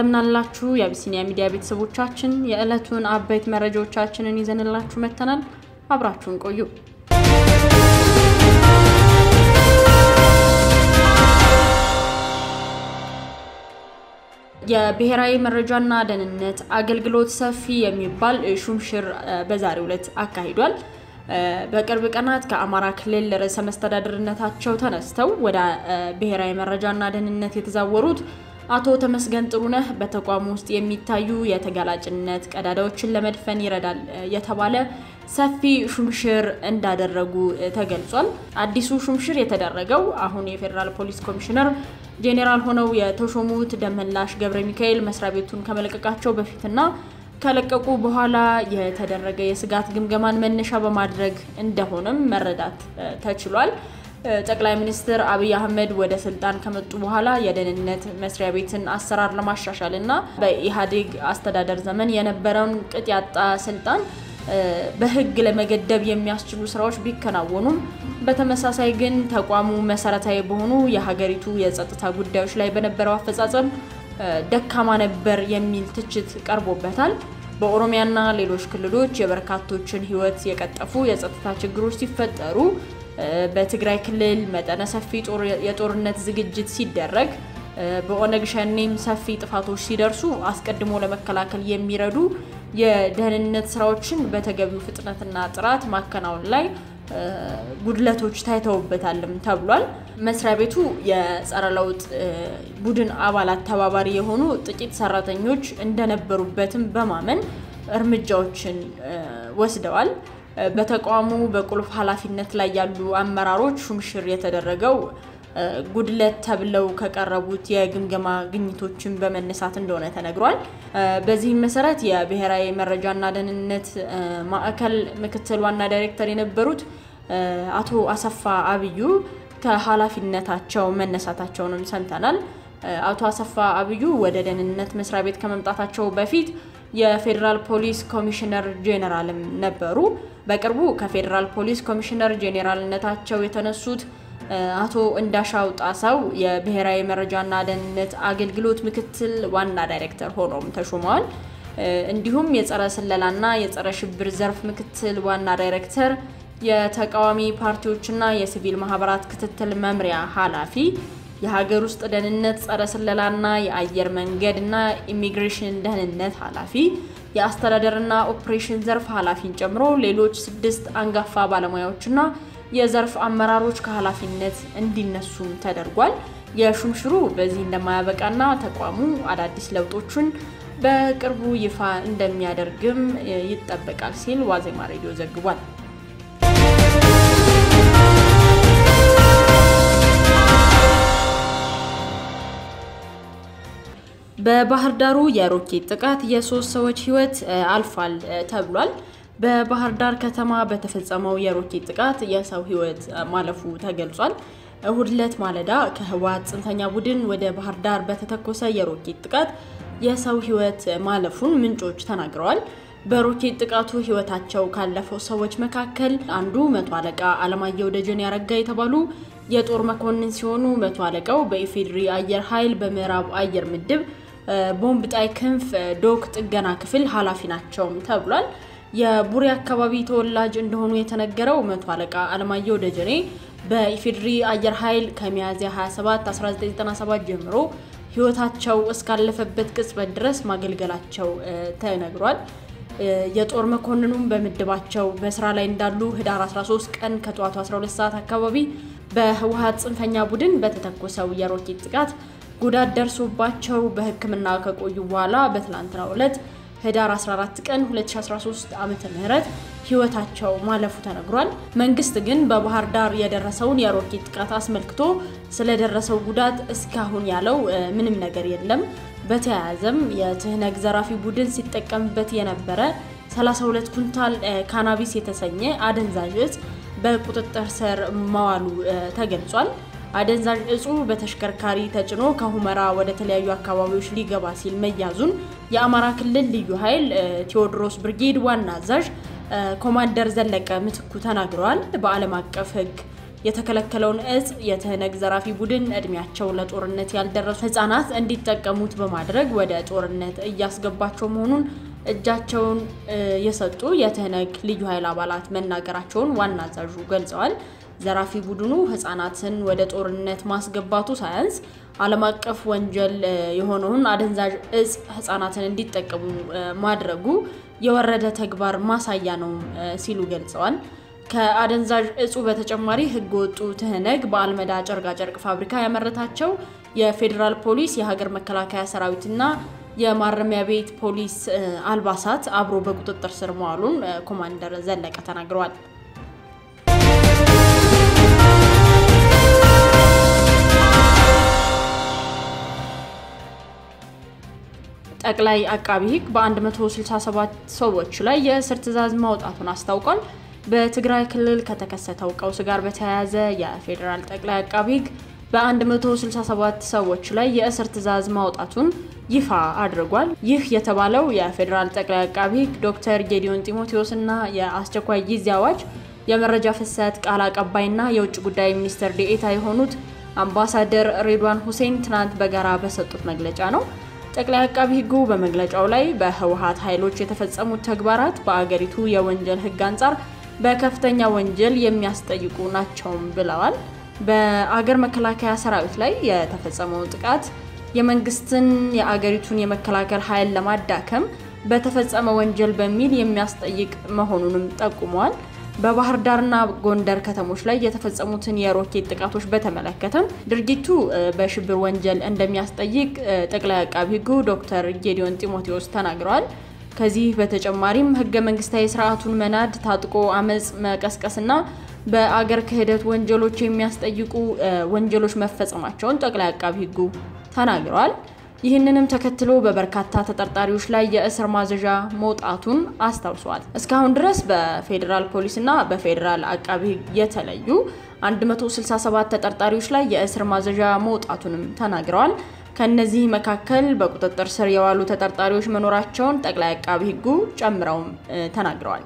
እንደምናላችሁ የአቢሲኒያ ሚዲያ ቤተሰቦቻችን፣ የዕለቱን አበይት መረጃዎቻችንን ይዘንላችሁ መጥተናል። አብራችሁን ቆዩ። የብሔራዊ መረጃና ደህንነት አገልግሎት ሰፊ የሚባል ሹምሽር በዛሬው ዕለት አካሂዷል። በቅርብ ቀናት ከአማራ ክልል ርዕሰ መስተዳድርነታቸው ተነስተው ወደ ብሔራዊ መረጃና ደህንነት የተዛወሩት አቶ ተመስገን ጥሩነህ በተቋሙ ውስጥ የሚታዩ የተጋላጭነት ቀዳዳዎችን ለመድፈን ይረዳል የተባለ ሰፊ ሹምሽር እንዳደረጉ ተገልጿል። አዲሱ ሹምሽር የተደረገው አሁን የፌዴራል ፖሊስ ኮሚሽነር ጄኔራል ሆነው የተሾሙት ደመላሽ ገብረ ሚካኤል መስሪያ ቤቱን ከመለቀቃቸው በፊትና ከለቀቁ በኋላ የተደረገ የስጋት ግምገማን መነሻ በማድረግ እንደሆነም መረዳት ተችሏል። ጠቅላይ ሚኒስትር አብይ አህመድ ወደ ስልጣን ከመጡ በኋላ የደህንነት መስሪያ ቤትን አሰራር ለማሻሻል እና በኢህአዴግ አስተዳደር ዘመን የነበረውን ቅጥ ያጣ ስልጣን በሕግ ለመገደብ የሚያስችሉ ስራዎች ቢከናወኑም በተመሳሳይ ግን ተቋሙ መሰረታዊ በሆኑ የሀገሪቱ የጸጥታ ጉዳዮች ላይ በነበረው አፈጻጸም ደካማ ነበር የሚል ትችት ቀርቦበታል። በኦሮሚያና ሌሎች ክልሎች የበርካቶችን ሕይወት የቀጠፉ የጸጥታ ችግሮች ሲፈጠሩ በትግራይ ክልል መጠነ ሰፊ የጦርነት ዝግጅት ሲደረግ በኦነግ ሸኔም ሰፊ ጥፋቶች ሲደርሱ አስቀድሞ ለመከላከል የሚረዱ የደህንነት ስራዎችን በተገቢው ፍጥነትና ጥራት ማከናወን ላይ ጉድለቶች ታይተውበታልም ተብሏል። መስሪያ ቤቱ የጸረ ለውጥ ቡድን አባላት ተባባሪ የሆኑ ጥቂት ሰራተኞች እንደነበሩበትም በማመን እርምጃዎችን ወስደዋል። በተቋሙ በቁልፍ ኃላፊነት ላይ ያሉ አመራሮች ሹምሽር የተደረገው ጉድለት ተብለው ከቀረቡት የግምገማ ግኝቶችን በመነሳት እንደሆነ ተነግሯል። በዚህም መሰረት የብሔራዊ መረጃና ደህንነት ማዕከል ምክትል ዋና ዳይሬክተር የነበሩት አቶ አሰፋ አብዩ ከኃላፊነታቸው መነሳታቸውንም ሰምተናል። አቶ አሰፋ አብዩ ወደ ደህንነት መስሪያ ቤት ከመምጣታቸው በፊት የፌዴራል ፖሊስ ኮሚሽነር ጄኔራልም ነበሩ። በቅርቡ ከፌዴራል ፖሊስ ኮሚሽነር ጄኔራልነታቸው የተነሱት አቶ እንዳሻው ጣሰው የብሔራዊ መረጃና ደህንነት አገልግሎት ምክትል ዋና ዳይሬክተር ሆኖም ተሾመዋል። እንዲሁም የጸረ ስለላና የጸረ ሽብር ዘርፍ ምክትል ዋና ዳይሬክተር፣ የተቃዋሚ ፓርቲዎችና የሲቪል ማህበራት ክትትል መምሪያ ኃላፊ፣ የሀገር ውስጥ ደህንነት ጸረ ስለላና የአየር መንገድና ኢሚግሬሽን ደህንነት ኃላፊ፣ የአስተዳደርና ኦፕሬሽን ዘርፍ ኃላፊን ጨምሮ ሌሎች ስድስት አንጋፋ ባለሙያዎችና የዘርፍ አመራሮች ከኃላፊነት እንዲነሱም ተደርጓል። የሹምሽሩ በዚህ እንደማያበቃና ተቋሙ አዳዲስ ለውጦችን በቅርቡ ይፋ እንደሚያደርግም ይጠበቃል ሲል ዋዜማ ሬዲዮ ዘግቧል። በባህር ዳሩ የሮኬት ጥቃት የሶስት ሰዎች ሕይወት አልፏል ተብሏል። በባህር ዳር ከተማ በተፈጸመው የሮኬት ጥቃት የሰው ሕይወት ማለፉ ተገልጿል። እሁድ ዕለት ማለዳ ከህወሓት ጽንፈኛ ቡድን ወደ ባህር ዳር በተተኮሰ የሮኬት ጥቃት የሰው ሕይወት ማለፉን ምንጮች ተናግረዋል። በሮኬት ጥቃቱ ሕይወታቸው ካለፈው ሰዎች መካከል አንዱ መቶ አለቃ አለማየሁ ደጀን ያረጋ የተባሉ የጦር መኮንን ሲሆኑ መቶ አለቃው በኢፌዴሪ አየር ኃይል በምዕራብ አየር ምድብ ቦምብ ጣይ ክንፍ ዶክ ጥገና ክፍል ኃላፊ ናቸውም ተብሏል። የቡሬ አካባቢ ተወላጅ እንደሆኑ የተነገረው መቶ አለቃ አለማየሁ ደጀኔ በኢፌዴሪ አየር ኃይል ከሚያዝያ 27 1997 ጀምሮ ህይወታቸው እስካለፈበት ቅጽበት ድረስ ማገልገላቸው ተነግሯል። የጦር መኮንኑም በምድባቸው በስራ ላይ እንዳሉ ህዳር 13 ቀን ከጠዋቱ 12 ሰዓት አካባቢ በህወሓት ጽንፈኛ ቡድን በተተኮሰው የሮኬት ጥቃት ጉዳት ደርሶባቸው በሕክምና ከቆዩ በኋላ በትላንትናው ዕለት ህዳር 14 ቀን 2013 ዓመተ ምህረት ህይወታቸው ማለፉ ተነግሯል። መንግስት ግን በባህር ዳር የደረሰውን የሮኬት ጥቃት አስመልክቶ ስለደረሰው ጉዳት እስካሁን ያለው ምንም ነገር የለም። በተያያዘም የትህነግ ዘራፊ ቡድን ሲጠቀምበት የነበረ 32 ኩንታል ካናቢስ የተሰኘ አደንዛዥ እጽ በቁጥጥር ስር መዋሉ ተገልጿል። አደንዛዥ እጹ በተሽከርካሪ ተጭኖ ከሁመራ ወደ ተለያዩ አካባቢዎች ሊገባ ሲል መያዙን የአማራ ክልል ልዩ ኃይል ቴዎድሮስ ብርጌድ ዋና አዛዥ ኮማንደር ዘለቀ ምትኩ ተናግረዋል። በዓለም አቀፍ ሕግ የተከለከለውን እጽ የትህነግ ዘራፊ ቡድን እድሜያቸው ለጦርነት ያልደረሱ ህጻናት እንዲጠቀሙት በማድረግ ወደ ጦርነት እያስገባቸው መሆኑን እጃቸውን የሰጡ የትህነግ ልዩ ኃይል አባላት መናገራቸውን ዋና አዛዡ ገልጸዋል። ዘራፊ ቡድኑ ህጻናትን ወደ ጦርነት ማስገባቱ ሳያንስ ዓለም አቀፍ ወንጀል የሆነውን አደንዛዥ እጽ ህጻናትን እንዲጠቀሙ ማድረጉ የወረደ ተግባር ማሳያ ነው ሲሉ ገልጸዋል። ከአደንዛዥ እጹ በተጨማሪ ህገወጡ ትህነግ በአልመዳ ጨርቃጨርቅ ፋብሪካ ያመረታቸው የፌዴራል ፖሊስ፣ የሀገር መከላከያ ሰራዊትና የማረሚያ ቤት ፖሊስ አልባሳት አብሮ በቁጥጥር ስር መዋሉን ኮማንደር ዘለቀ ተናግረዋል። ጠቅላይ አቃቢ ህግ በ167 ሰዎች ላይ የእስር ትዕዛዝ ማውጣቱን አስታውቋል። በትግራይ ክልል ከተከሰተው ቀውስ ጋር በተያያዘ የፌዴራል ጠቅላይ አቃቢ ህግ በ167 ሰዎች ላይ የእስር ትዕዛዝ ማውጣቱን ይፋ አድርጓል። ይህ የተባለው የፌዴራል ጠቅላይ አቃቢ ህግ ዶክተር ጌዲዮን ጢሞቴዎስ እና የአስቸኳይ ጊዜ አዋጅ የመረጃ ፍሰት ቃል አቀባይና የውጭ ጉዳይ ሚኒስትር ዴኤታ የሆኑት አምባሳደር ሬድዋን ሁሴን ትናንት በጋራ በሰጡት መግለጫ ነው። ጠቅላይ አቃቢ ህጉ በመግለጫው ላይ በህወሀት ኃይሎች የተፈጸሙት ተግባራት በአገሪቱ የወንጀል ህግ አንጻር በከፍተኛ ወንጀል የሚያስጠይቁ ናቸውም ብለዋል። በአገር መከላከያ ሰራዊት ላይ የተፈጸመው ጥቃት የመንግስትን የአገሪቱን የመከላከል ኃይል ለማዳከም በተፈጸመ ወንጀል በሚል የሚያስጠይቅ መሆኑንም ጠቁመዋል። በባህር ዳርና ጎንደር ከተሞች ላይ የተፈጸሙትን የሮኬት ጥቃቶች በተመለከተም ድርጊቱ በሽብር ወንጀል እንደሚያስጠይቅ ጠቅላይ አቃቢ ህጉ ዶክተር ጌዲዮን ጢሞቴዎስ ተናግረዋል። ከዚህ በተጨማሪም ህገ መንግስታዊ ስርዓቱን መናድ፣ ታጥቆ አመፅ መቀስቀስና በአገር ክህደት ወንጀሎች የሚያስጠይቁ ወንጀሎች መፈጸማቸውን ጠቅላይ አቃቢ ህጉ ተናግረዋል። ይህንንም ተከትሎ በበርካታ ተጠርጣሪዎች ላይ የእስር ማዘዣ መውጣቱን አስታውሰዋል። እስካሁን ድረስ በፌዴራል ፖሊስና በፌዴራል አቃቢ ህግ የተለዩ 167 ተጠርጣሪዎች ላይ የእስር ማዘዣ መውጣቱንም ተናግረዋል። ከነዚህ መካከል በቁጥጥር ስር የዋሉ ተጠርጣሪዎች መኖራቸውን ጠቅላይ አቃቢ ህጉ ጨምረውም ተናግረዋል።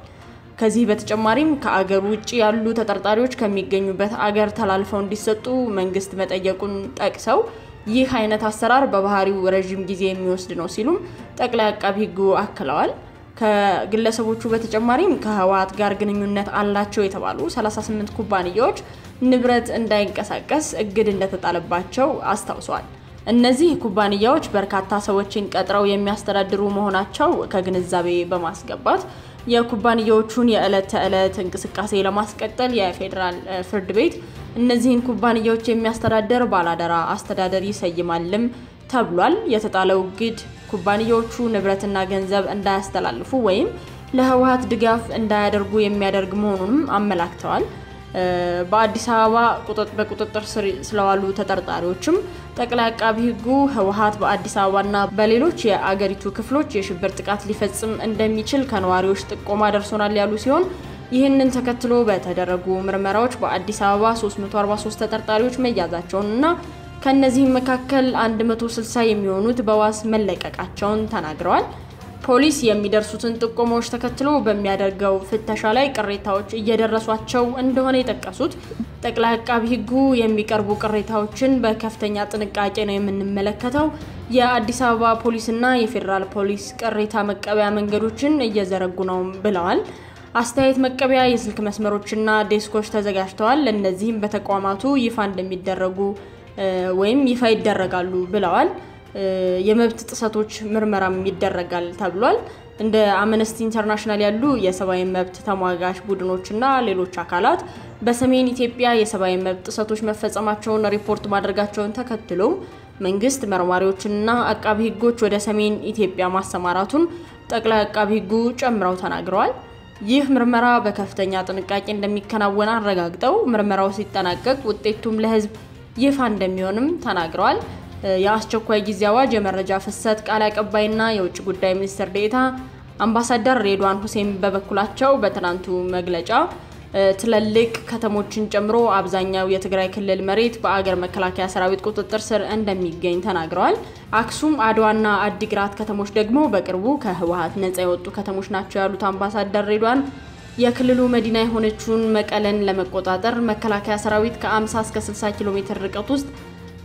ከዚህ በተጨማሪም ከአገር ውጭ ያሉ ተጠርጣሪዎች ከሚገኙበት አገር ተላልፈው እንዲሰጡ መንግስት መጠየቁን ጠቅሰው ይህ አይነት አሰራር በባህሪው ረዥም ጊዜ የሚወስድ ነው ሲሉም ጠቅላይ አቃቢ ህጉ አክለዋል። ከግለሰቦቹ በተጨማሪም ከህወሀት ጋር ግንኙነት አላቸው የተባሉ 38 ኩባንያዎች ንብረት እንዳይንቀሳቀስ እግድ እንደተጣለባቸው አስታውሰዋል። እነዚህ ኩባንያዎች በርካታ ሰዎችን ቀጥረው የሚያስተዳድሩ መሆናቸው ከግንዛቤ በማስገባት የኩባንያዎቹን የዕለት ተዕለት እንቅስቃሴ ለማስቀጠል የፌዴራል ፍርድ ቤት እነዚህን ኩባንያዎች የሚያስተዳደር ባላደራ አስተዳደር ይሰይማልም ተብሏል። የተጣለው እግድ ኩባንያዎቹ ንብረትና ገንዘብ እንዳያስተላልፉ ወይም ለህወሀት ድጋፍ እንዳያደርጉ የሚያደርግ መሆኑንም አመላክተዋል። በአዲስ አበባ በቁጥጥር ስር ስለዋሉ ተጠርጣሪዎችም ጠቅላይ አቃቢ ህጉ ህወሀት በአዲስ አበባና በሌሎች የአገሪቱ ክፍሎች የሽብር ጥቃት ሊፈጽም እንደሚችል ከነዋሪዎች ጥቆማ ደርሶናል ያሉ ሲሆን ይህንን ተከትሎ በተደረጉ ምርመራዎች በአዲስ አበባ 343 ተጠርጣሪዎች መያዛቸውን እና ከእነዚህም መካከል 160 የሚሆኑት በዋስ መለቀቃቸውን ተናግረዋል። ፖሊስ የሚደርሱትን ጥቆማዎች ተከትሎ በሚያደርገው ፍተሻ ላይ ቅሬታዎች እየደረሷቸው እንደሆነ የጠቀሱት ጠቅላይ አቃቢ ህጉ የሚቀርቡ ቅሬታዎችን በከፍተኛ ጥንቃቄ ነው የምንመለከተው፣ የአዲስ አበባ ፖሊስና የፌዴራል ፖሊስ ቅሬታ መቀበያ መንገዶችን እየዘረጉ ነው ብለዋል። አስተያየት መቀበያ የስልክ መስመሮችና ዴስኮች ተዘጋጅተዋል። እነዚህም በተቋማቱ ይፋ እንደሚደረጉ ወይም ይፋ ይደረጋሉ ብለዋል። የመብት ጥሰቶች ምርመራም ይደረጋል ተብሏል። እንደ አምነስቲ ኢንተርናሽናል ያሉ የሰብአዊ መብት ተሟጋች ቡድኖችና ሌሎች አካላት በሰሜን ኢትዮጵያ የሰብአዊ መብት ጥሰቶች መፈጸማቸውን ሪፖርት ማድረጋቸውን ተከትሎ መንግስት መርማሪዎችንና አቃቢ ህጎች ወደ ሰሜን ኢትዮጵያ ማሰማራቱን ጠቅላይ አቃቢ ህጉ ጨምረው ተናግረዋል። ይህ ምርመራ በከፍተኛ ጥንቃቄ እንደሚከናወን አረጋግጠው ምርመራው ሲጠናቀቅ ውጤቱም ለህዝብ ይፋ እንደሚሆንም ተናግረዋል። የአስቸኳይ ጊዜ አዋጅ የመረጃ ፍሰት ቃል አቀባይና የውጭ ጉዳይ ሚኒስትር ዴኤታ አምባሳደር ሬድዋን ሁሴን በበኩላቸው በትናንቱ መግለጫ ትልልቅ ከተሞችን ጨምሮ አብዛኛው የትግራይ ክልል መሬት በአገር መከላከያ ሰራዊት ቁጥጥር ስር እንደሚገኝ ተናግረዋል። አክሱም፣ አድዋና አዲግራት ከተሞች ደግሞ በቅርቡ ከህወሀት ነጻ የወጡ ከተሞች ናቸው ያሉት አምባሳደር ሬድዋን የክልሉ መዲና የሆነችውን መቀለን ለመቆጣጠር መከላከያ ሰራዊት ከ50 እስከ 60 ኪሎ ሜትር ርቀት ውስጥ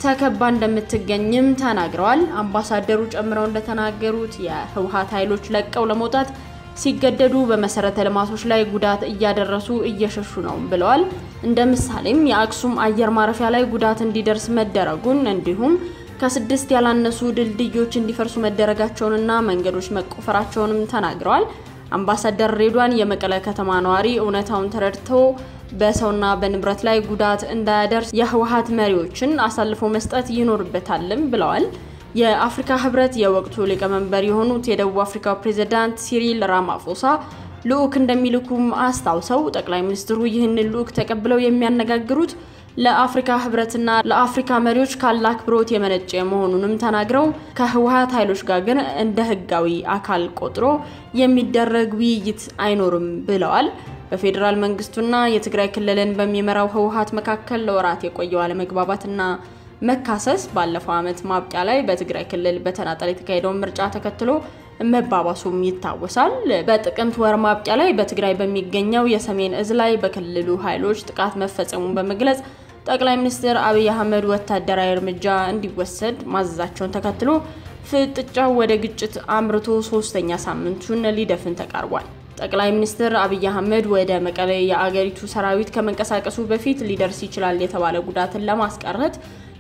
ተከባ እንደምትገኝም ተናግረዋል። አምባሳደሩ ጨምረው እንደተናገሩት የህወሓት ኃይሎች ለቀው ለመውጣት ሲገደዱ በመሰረተ ልማቶች ላይ ጉዳት እያደረሱ እየሸሹ ነው ብለዋል። እንደ ምሳሌም የአክሱም አየር ማረፊያ ላይ ጉዳት እንዲደርስ መደረጉን እንዲሁም ከስድስት ያላነሱ ድልድዮች እንዲፈርሱ መደረጋቸውንና መንገዶች መቆፈራቸውንም ተናግረዋል። አምባሳደር ሬድዋን የመቀለ ከተማ ነዋሪ እውነታውን ተረድተው በሰውና በንብረት ላይ ጉዳት እንዳያደርስ የህወሓት መሪዎችን አሳልፎ መስጠት ይኖርበታልም ብለዋል። የአፍሪካ ህብረት የወቅቱ ሊቀመንበር የሆኑት የደቡብ አፍሪካው ፕሬዝዳንት ሲሪል ራማፎሳ ልዑክ እንደሚልኩም አስታውሰው ጠቅላይ ሚኒስትሩ ይህንን ልዑክ ተቀብለው የሚያነጋግሩት ለአፍሪካ ህብረትና ለአፍሪካ መሪዎች ካለ አክብሮት የመነጨ መሆኑንም ተናግረው ከህወሓት ኃይሎች ጋር ግን እንደ ህጋዊ አካል ቆጥሮ የሚደረግ ውይይት አይኖርም ብለዋል። በፌዴራል መንግስቱና የትግራይ ክልልን በሚመራው ህወሓት መካከል ለወራት የቆየው አለመግባባትና መካሰስ ባለፈው ዓመት ማብቂያ ላይ በትግራይ ክልል በተናጠል የተካሄደውን ምርጫ ተከትሎ መባባሱም ይታወሳል። በጥቅምት ወር ማብቂያ ላይ በትግራይ በሚገኘው የሰሜን እዝ ላይ በክልሉ ኃይሎች ጥቃት መፈጸሙን በመግለጽ ጠቅላይ ሚኒስትር አብይ አህመድ ወታደራዊ እርምጃ እንዲወሰድ ማዘዛቸውን ተከትሎ ፍጥጫው ወደ ግጭት አምርቶ ሶስተኛ ሳምንቱን ሊደፍን ተቃርቧል። ጠቅላይ ሚኒስትር አብይ አህመድ ወደ መቀሌ የአገሪቱ ሰራዊት ከመንቀሳቀሱ በፊት ሊደርስ ይችላል የተባለ ጉዳትን ለማስቀረት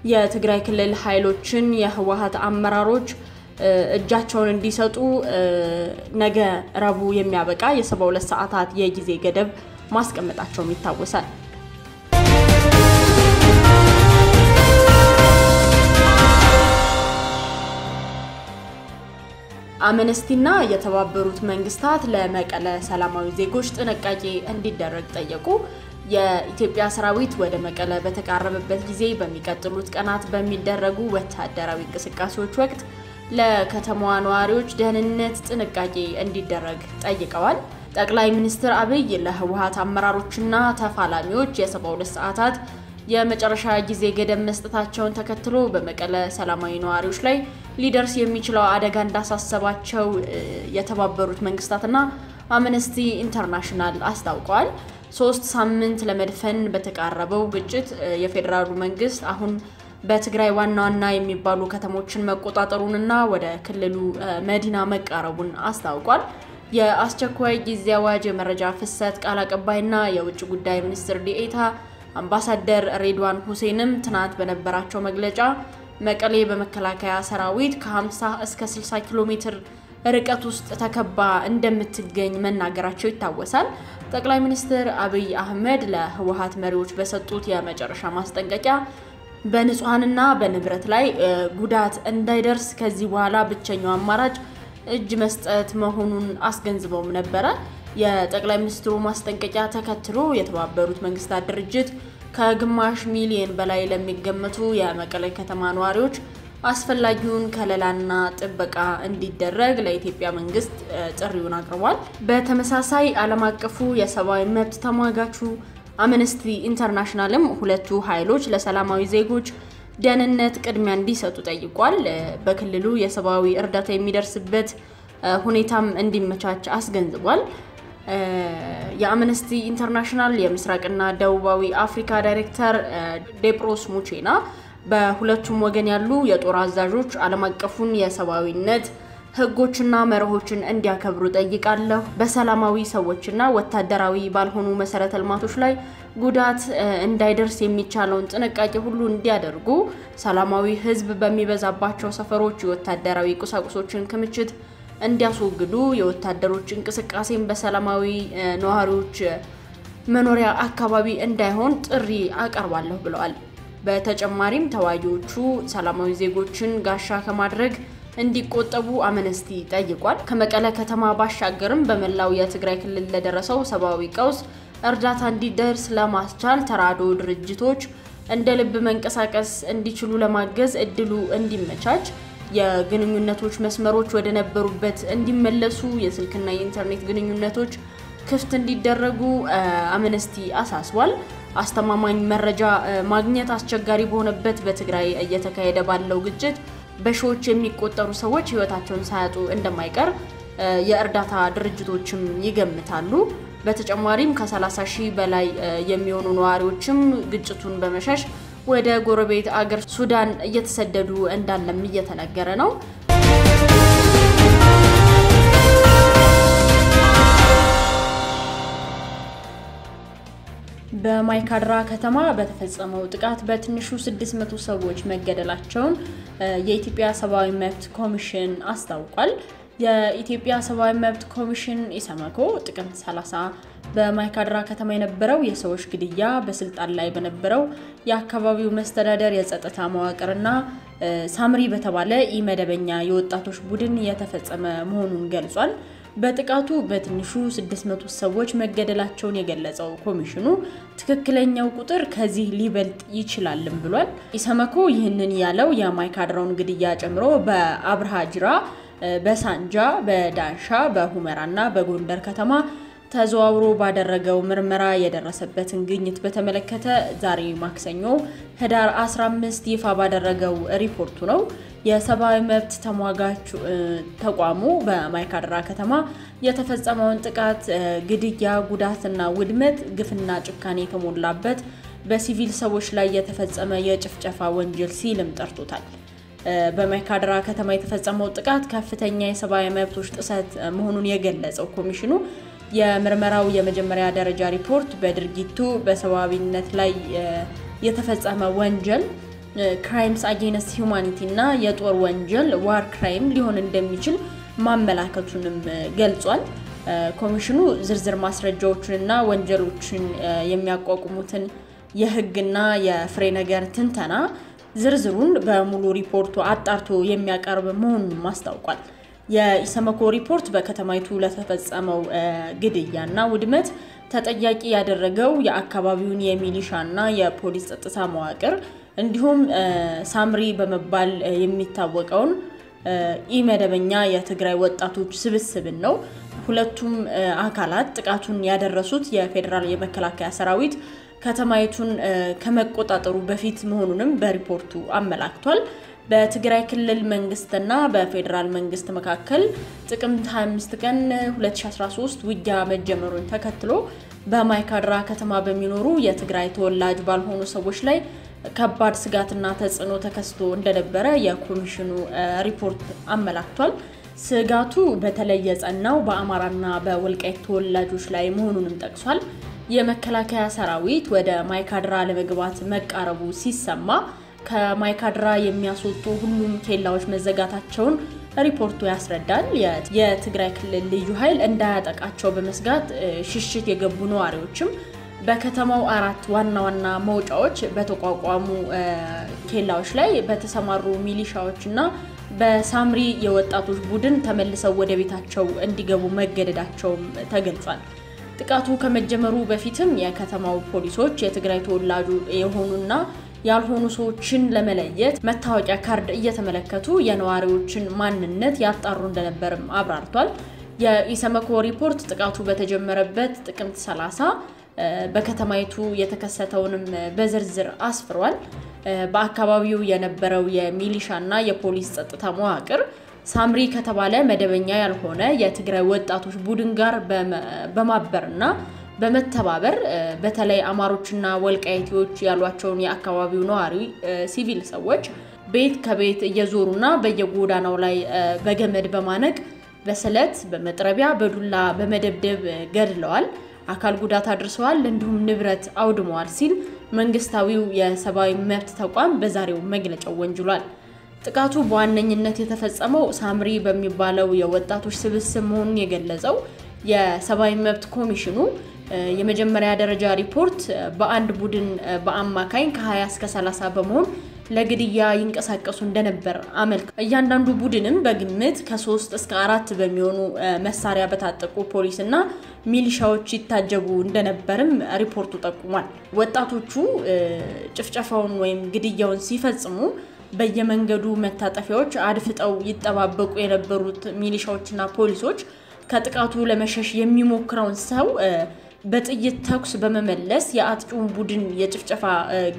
የትግራይ ክልል ኃይሎችን የህወሓት አመራሮች እጃቸውን እንዲሰጡ ነገ ረቡዕ የሚያበቃ የ72 ሰዓታት የጊዜ ገደብ ማስቀመጣቸውም ይታወሳል። አምነስቲና የተባበሩት መንግስታት ለመቀለ ሰላማዊ ዜጎች ጥንቃቄ እንዲደረግ ጠየቁ። የኢትዮጵያ ሰራዊት ወደ መቀለ በተቃረበበት ጊዜ በሚቀጥሉት ቀናት በሚደረጉ ወታደራዊ እንቅስቃሴዎች ወቅት ለከተማዋ ነዋሪዎች ደህንነት ጥንቃቄ እንዲደረግ ጠይቀዋል። ጠቅላይ ሚኒስትር አብይ ለህወሓት አመራሮችና ተፋላሚዎች የ72 ሰዓታት የመጨረሻ ጊዜ ገደብ መስጠታቸውን ተከትሎ በመቀለ ሰላማዊ ነዋሪዎች ላይ ሊደርስ የሚችለው አደጋ እንዳሳሰባቸው የተባበሩት መንግስታትና አምነስቲ ኢንተርናሽናል አስታውቀዋል። ሶስት ሳምንት ለመድፈን በተቃረበው ግጭት የፌዴራሉ መንግስት አሁን በትግራይ ዋና ዋና የሚባሉ ከተሞችን መቆጣጠሩንና ወደ ክልሉ መዲና መቃረቡን አስታውቋል። የአስቸኳይ ጊዜ አዋጅ የመረጃ ፍሰት ቃል አቀባይና የውጭ ጉዳይ ሚኒስትር ዲኤታ አምባሳደር ሬድዋን ሁሴንም ትናንት በነበራቸው መግለጫ መቀሌ በመከላከያ ሰራዊት ከ50 እስከ 60 ኪሎ ሜትር ርቀት ውስጥ ተከባ እንደምትገኝ መናገራቸው ይታወሳል። ጠቅላይ ሚኒስትር አብይ አህመድ ለህወሓት መሪዎች በሰጡት የመጨረሻ ማስጠንቀቂያ በንጹሐንና በንብረት ላይ ጉዳት እንዳይደርስ ከዚህ በኋላ ብቸኛው አማራጭ እጅ መስጠት መሆኑን አስገንዝበውም ነበረ። የጠቅላይ ሚኒስትሩ ማስጠንቀቂያ ተከትሎ የተባበሩት መንግስታት ድርጅት ከግማሽ ሚሊዮን በላይ ለሚገመቱ የመቀሌ ከተማ ነዋሪዎች አስፈላጊውን ከለላና ጥበቃ እንዲደረግ ለኢትዮጵያ መንግስት ጥሪውን አቅርቧል። በተመሳሳይ ዓለም አቀፉ የሰብአዊ መብት ተሟጋቹ አምነስቲ ኢንተርናሽናልም ሁለቱ ኃይሎች ለሰላማዊ ዜጎች ደህንነት ቅድሚያ እንዲሰጡ ጠይቋል። በክልሉ የሰብአዊ እርዳታ የሚደርስበት ሁኔታም እንዲመቻች አስገንዝቧል። የአምነስቲ ኢንተርናሽናል የምስራቅና ደቡባዊ አፍሪካ ዳይሬክተር ዴፕሮስ ሙቼና በሁለቱም ወገን ያሉ የጦር አዛዦች ዓለም አቀፉን የሰብአዊነት ሕጎችና መርሆችን እንዲያከብሩ ጠይቃለሁ። በሰላማዊ ሰዎችና ወታደራዊ ባልሆኑ መሰረተ ልማቶች ላይ ጉዳት እንዳይደርስ የሚቻለውን ጥንቃቄ ሁሉ እንዲያደርጉ፣ ሰላማዊ ሕዝብ በሚበዛባቸው ሰፈሮች የወታደራዊ ቁሳቁሶችን ክምችት እንዲያስወግዱ፣ የወታደሮች እንቅስቃሴን በሰላማዊ ነዋሪዎች መኖሪያ አካባቢ እንዳይሆን ጥሪ አቀርባለሁ ብለዋል። በተጨማሪም ተዋጊዎቹ ሰላማዊ ዜጎችን ጋሻ ከማድረግ እንዲቆጠቡ አምነስቲ ጠይቋል። ከመቀለ ከተማ ባሻገርም በመላው የትግራይ ክልል ለደረሰው ሰብአዊ ቀውስ እርዳታ እንዲደርስ ለማስቻል ተራድኦ ድርጅቶች እንደ ልብ መንቀሳቀስ እንዲችሉ ለማገዝ እድሉ እንዲመቻች የግንኙነቶች መስመሮች ወደ ነበሩበት እንዲመለሱ የስልክና የኢንተርኔት ግንኙነቶች ክፍት እንዲደረጉ አምነስቲ አሳስቧል። አስተማማኝ መረጃ ማግኘት አስቸጋሪ በሆነበት በትግራይ እየተካሄደ ባለው ግጭት በሺዎች የሚቆጠሩ ሰዎች ሕይወታቸውን ሳያጡ እንደማይቀር የእርዳታ ድርጅቶችም ይገምታሉ። በተጨማሪም ከ30 ሺህ በላይ የሚሆኑ ነዋሪዎችም ግጭቱን በመሸሽ ወደ ጎረቤት አገር ሱዳን እየተሰደዱ እንዳለም እየተነገረ ነው። በማይካድራ ከተማ በተፈጸመው ጥቃት በትንሹ 600 ሰዎች መገደላቸውን የኢትዮጵያ ሰብአዊ መብት ኮሚሽን አስታውቋል። የኢትዮጵያ ሰብአዊ መብት ኮሚሽን ኢሰመኮ ጥቅምት 30 በማይካድራ ከተማ የነበረው የሰዎች ግድያ በስልጣን ላይ በነበረው የአካባቢው መስተዳደር የጸጥታ መዋቅርና ሳምሪ በተባለ ኢመደበኛ የወጣቶች ቡድን የተፈጸመ መሆኑን ገልጿል። በጥቃቱ በትንሹ 600 ሰዎች መገደላቸውን የገለጸው ኮሚሽኑ ትክክለኛው ቁጥር ከዚህ ሊበልጥ ይችላልም ብሏል። ኢሰመኮ ይህንን ያለው የማይካድራውን ግድያ ጨምሮ በአብርሃ ጅራ፣ በሳንጃ፣ በዳንሻ፣ በሁመራ እና በጎንደር ከተማ ተዘዋውሮ ባደረገው ምርመራ የደረሰበትን ግኝት በተመለከተ ዛሬ ማክሰኞ ህዳር 15 ይፋ ባደረገው ሪፖርቱ ነው። የሰብአዊ መብት ተሟጋች ተቋሙ በማይካድራ ከተማ የተፈጸመውን ጥቃት፣ ግድያ፣ ጉዳትና ውድመት ግፍና ጭካኔ የተሞላበት በሲቪል ሰዎች ላይ የተፈጸመ የጭፍጨፋ ወንጀል ሲልም ጠርቶታል። በማይካድራ ከተማ የተፈጸመው ጥቃት ከፍተኛ የሰብአዊ መብቶች ጥሰት መሆኑን የገለጸው ኮሚሽኑ የምርመራው የመጀመሪያ ደረጃ ሪፖርት በድርጊቱ በሰብአዊነት ላይ የተፈጸመ ወንጀል crimes against humanity እና የጦር ወንጀል war crime ሊሆን እንደሚችል ማመላከቱንም ገልጿል። ኮሚሽኑ ዝርዝር ማስረጃዎችንና ወንጀሎችን የሚያቋቁሙትን የሕግና የፍሬ ነገር ትንተና ዝርዝሩን በሙሉ ሪፖርቱ አጣርቶ የሚያቀርብ መሆኑንም አስታውቋል። የኢሰመኮ ሪፖርት በከተማይቱ ለተፈጸመው ግድያና ውድመት ተጠያቂ ያደረገው የአካባቢውን የሚሊሻና የፖሊስ ጸጥታ መዋቅር እንዲሁም ሳምሪ በመባል የሚታወቀውን ኢመደበኛ የትግራይ ወጣቶች ስብስብን ነው። ሁለቱም አካላት ጥቃቱን ያደረሱት የፌዴራል የመከላከያ ሰራዊት ከተማይቱን ከመቆጣጠሩ በፊት መሆኑንም በሪፖርቱ አመላክቷል። በትግራይ ክልል መንግስትና በፌዴራል መንግስት መካከል ጥቅምት 25 ቀን 2013 ውጊያ መጀመሩን ተከትሎ በማይካድራ ከተማ በሚኖሩ የትግራይ ተወላጅ ባልሆኑ ሰዎች ላይ ከባድ ስጋትና ተጽዕኖ ተከስቶ እንደነበረ የኮሚሽኑ ሪፖርት አመላክቷል። ስጋቱ በተለይ የጸናው በአማራና በወልቃይት ተወላጆች ላይ መሆኑንም ጠቅሷል። የመከላከያ ሰራዊት ወደ ማይካድራ ለመግባት መቃረቡ ሲሰማ ከማይካድራ የሚያስወጡ ሁሉም ኬላዎች መዘጋታቸውን ሪፖርቱ ያስረዳል። የትግራይ ክልል ልዩ ኃይል እንዳያጠቃቸው በመስጋት ሽሽት የገቡ ነዋሪዎችም በከተማው አራት ዋና ዋና መውጫዎች በተቋቋሙ ኬላዎች ላይ በተሰማሩ ሚሊሻዎች እና በሳምሪ የወጣቶች ቡድን ተመልሰው ወደ ቤታቸው እንዲገቡ መገደዳቸውም ተገልጿል። ጥቃቱ ከመጀመሩ በፊትም የከተማው ፖሊሶች የትግራይ ተወላጁ የሆኑና ያልሆኑ ሰዎችን ለመለየት መታወቂያ ካርድ እየተመለከቱ የነዋሪዎችን ማንነት ያጣሩ እንደነበርም አብራርቷል። የኢሰመኮ ሪፖርት ጥቃቱ በተጀመረበት ጥቅምት 30 በከተማይቱ የተከሰተውንም በዝርዝር አስፍሯል። በአካባቢው የነበረው የሚሊሻና የፖሊስ ጸጥታ መዋቅር ሳምሪ ከተባለ መደበኛ ያልሆነ የትግራይ ወጣቶች ቡድን ጋር በማበርና በመተባበር በተለይ አማሮችና ወልቃይቴዎች ያሏቸውን የአካባቢው ነዋሪ ሲቪል ሰዎች ቤት ከቤት እየዞሩና በየጎዳናው ላይ በገመድ በማነቅ በስለት፣ በመጥረቢያ፣ በዱላ በመደብደብ ገድለዋል፣ አካል ጉዳት አድርሰዋል፣ እንዲሁም ንብረት አውድመዋል ሲል መንግስታዊው የሰብአዊ መብት ተቋም በዛሬው መግለጫው ወንጅሏል። ጥቃቱ በዋነኝነት የተፈጸመው ሳምሪ በሚባለው የወጣቶች ስብስብ መሆኑን የገለጸው የሰብአዊ መብት ኮሚሽኑ የመጀመሪያ ደረጃ ሪፖርት በአንድ ቡድን በአማካኝ ከ20 እስከ 30 በመሆን ለግድያ ይንቀሳቀሱ እንደነበር አመልክ እያንዳንዱ ቡድንም በግምት ከሶስት እስከ አራት በሚሆኑ መሳሪያ በታጠቁ ፖሊስ እና ሚሊሻዎች ይታጀቡ እንደነበርም ሪፖርቱ ጠቁሟል። ወጣቶቹ ጭፍጨፋውን ወይም ግድያውን ሲፈጽሙ በየመንገዱ መታጠፊያዎች አድፍጠው ይጠባበቁ የነበሩት ሚሊሻዎችና ፖሊሶች ከጥቃቱ ለመሸሽ የሚሞክረውን ሰው በጥይት ተኩስ በመመለስ የአጥቂውን ቡድን የጭፍጨፋ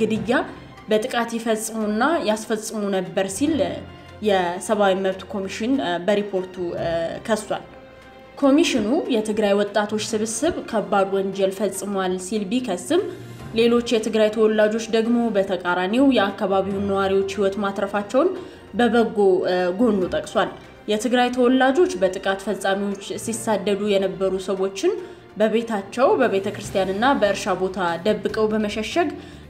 ግድያ በጥቃት ይፈጽሙና ያስፈጽሙ ነበር ሲል የሰብአዊ መብት ኮሚሽን በሪፖርቱ ከሷል። ኮሚሽኑ የትግራይ ወጣቶች ስብስብ ከባድ ወንጀል ፈጽሟል ሲል ቢከስም ሌሎች የትግራይ ተወላጆች ደግሞ በተቃራኒው የአካባቢውን ነዋሪዎች ሕይወት ማትረፋቸውን በበጎ ጎኑ ጠቅሷል። የትግራይ ተወላጆች በጥቃት ፈጻሚዎች ሲሳደዱ የነበሩ ሰዎችን በቤታቸው በቤተ ክርስቲያንና በእርሻ ቦታ ደብቀው በመሸሸግ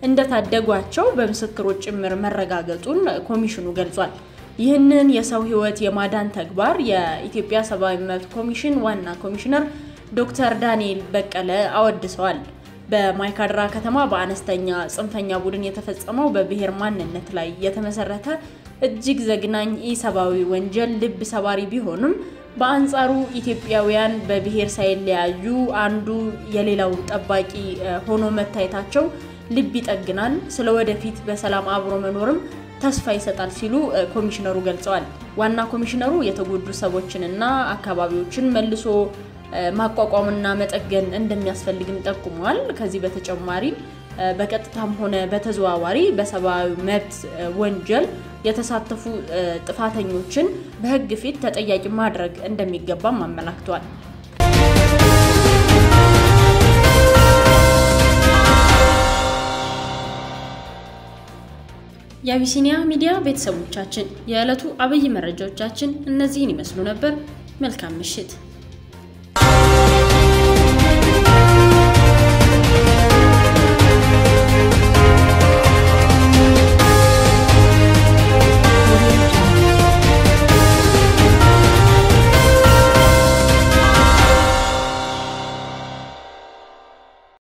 እንደታደጓቸው በምስክሮች ጭምር መረጋገጡን ኮሚሽኑ ገልጿል። ይህንን የሰው ሕይወት የማዳን ተግባር የኢትዮጵያ ሰብአዊ መብት ኮሚሽን ዋና ኮሚሽነር ዶክተር ዳንኤል በቀለ አወድሰዋል። በማይካድራ ከተማ በአነስተኛ ጽንፈኛ ቡድን የተፈጸመው በብሔር ማንነት ላይ የተመሰረተ እጅግ ዘግናኝ ኢሰብአዊ ወንጀል ልብ ሰባሪ ቢሆንም በአንጻሩ ኢትዮጵያውያን በብሔር ሳይለያዩ አንዱ የሌላው ጠባቂ ሆኖ መታየታቸው ልብ ይጠግናል፣ ስለ ወደፊት በሰላም አብሮ መኖርም ተስፋ ይሰጣል ሲሉ ኮሚሽነሩ ገልጸዋል። ዋና ኮሚሽነሩ የተጎዱ ሰዎችንና አካባቢዎችን መልሶ ማቋቋምና መጠገን እንደሚያስፈልግም ጠቁመዋል። ከዚህ በተጨማሪ በቀጥታም ሆነ በተዘዋዋሪ በሰብአዊ መብት ወንጀል የተሳተፉ ጥፋተኞችን በሕግ ፊት ተጠያቂ ማድረግ እንደሚገባም አመላክተዋል። የአቢሲኒያ ሚዲያ ቤተሰቦቻችን የዕለቱ አብይ መረጃዎቻችን እነዚህን ይመስሉ ነበር። መልካም ምሽት።